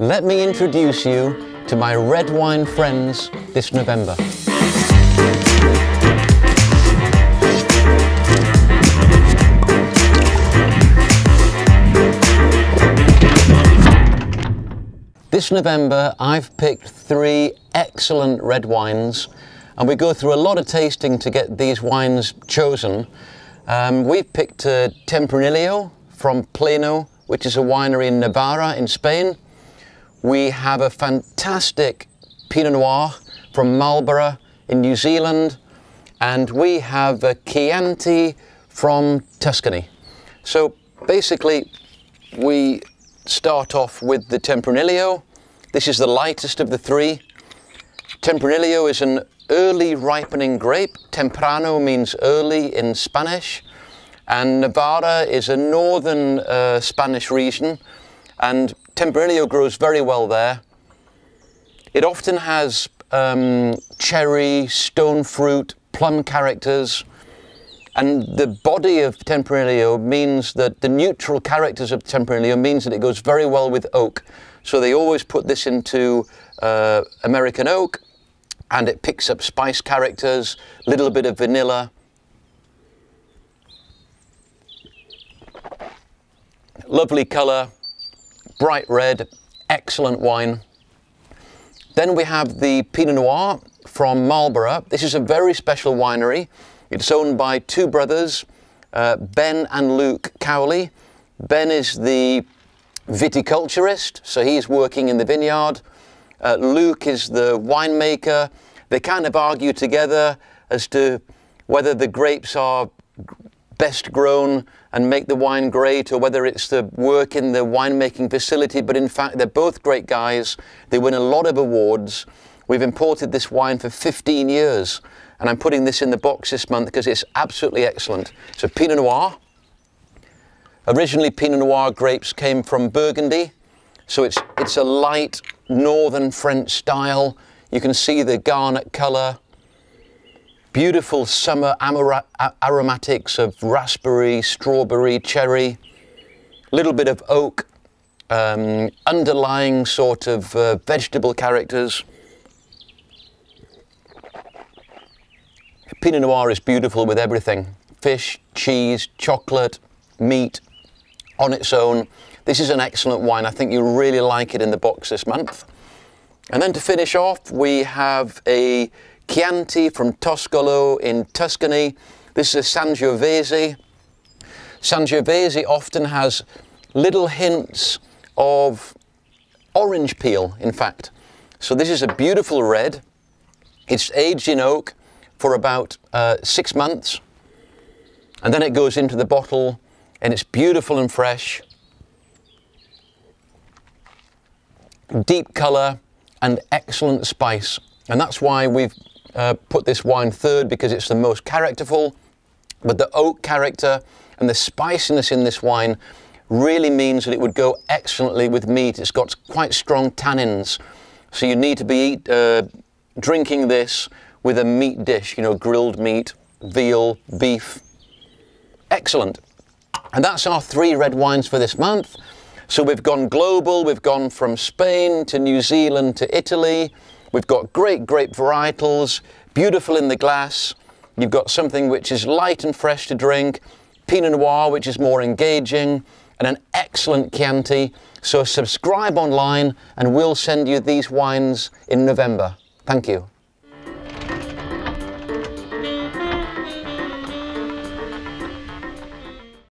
let me introduce you to my red wine friends this November. This November, I've picked three excellent red wines, and we go through a lot of tasting to get these wines chosen. Um, we've picked uh, Tempranillo from Pleno, which is a winery in Navarra in Spain. We have a fantastic Pinot Noir from Marlborough in New Zealand, and we have a Chianti from Tuscany. So basically, we start off with the Tempranillo. This is the lightest of the three. Tempranillo is an early ripening grape. Temprano means early in Spanish. And Navarra is a northern uh, Spanish region. And Tempranillo grows very well there. It often has um, cherry, stone fruit, plum characters, and the body of Tempranillo means that the neutral characters of Tempranillo means that it goes very well with oak. So they always put this into uh, American oak and it picks up spice characters, little bit of vanilla. Lovely colour, bright red, excellent wine. Then we have the Pinot Noir from Marlborough. This is a very special winery. It's owned by two brothers, uh, Ben and Luke Cowley. Ben is the viticulturist, so he's working in the vineyard. Uh, Luke is the winemaker. They kind of argue together as to whether the grapes are best grown and make the wine great or whether it's the work in the winemaking facility. But in fact, they're both great guys. They win a lot of awards. We've imported this wine for 15 years and I'm putting this in the box this month because it's absolutely excellent. A Pinot Noir. Originally, Pinot Noir grapes came from Burgundy, so it's, it's a light northern French style. You can see the garnet colour, beautiful summer aromatics of raspberry, strawberry, cherry, little bit of oak, um, underlying sort of uh, vegetable characters. Pinot Noir is beautiful with everything. Fish, cheese, chocolate, meat on its own. This is an excellent wine. I think you'll really like it in the box this month. And then to finish off, we have a Chianti from Toscolo in Tuscany. This is a Sangiovese. Sangiovese often has little hints of orange peel, in fact. So this is a beautiful red. It's aged in oak for about uh, six months. And then it goes into the bottle and it's beautiful and fresh. Deep colour and excellent spice. And that's why we've uh, put this wine third because it's the most characterful. But the oak character and the spiciness in this wine really means that it would go excellently with meat. It's got quite strong tannins. So you need to be uh, drinking this with a meat dish, you know, grilled meat, veal, beef. Excellent. And that's our three red wines for this month. So we've gone global, we've gone from Spain to New Zealand to Italy. We've got great grape varietals, beautiful in the glass. You've got something which is light and fresh to drink, Pinot Noir, which is more engaging, and an excellent Chianti. So subscribe online and we'll send you these wines in November. Thank you.